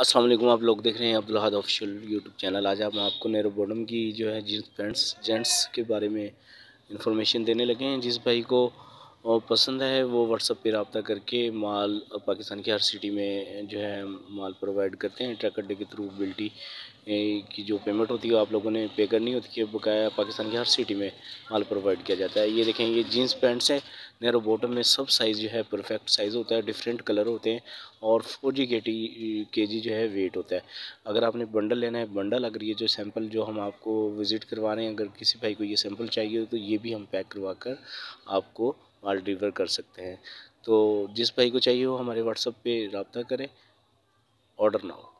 अस्सलाम वालेकुम, आप लोग देख रहे हैं अब्दुल हद ऑफिशियल यूट्यूब चैनल। आज आप आपको नेरो बॉडम की जो है जींस पैंट्स जेंट्स के बारे में इंफॉर्मेशन देने लगे हैं। जिस भाई को पसंद है वो व्हाट्सअप पे रबता करके माल पाकिस्तान की हर सिटी में जो है माल प्रोवाइड करते हैं ट्रक अड्डे के थ्रू बिल्टी की जो पेमेंट होती है आप लोगों ने पे करनी होती है, बकाया पाकिस्तान की हर सिटी में माल प्रोवाइड किया जाता है। ये देखें, ये जीन्स पैंट्स हैं नैरो बॉटम में सब साइज़ जो है परफेक्ट साइज़ होता है डिफरेंट कलर होते हैं और फोर जी के टी के जी जो है वेट होता है। अगर आपने बंडल लेना है बंडल अगर ये जो सैंपल जो हम आपको विज़िट करवा रहे हैं, अगर किसी भाई को ये सैंपल चाहिए तो ये भी हम पैक करवा कर आपको माल डिलीवर कर सकते हैं। तो जिस भाई को चाहिए हो हमारे व्हाट्सअप पे रबता करें। ऑर्डर ना हो।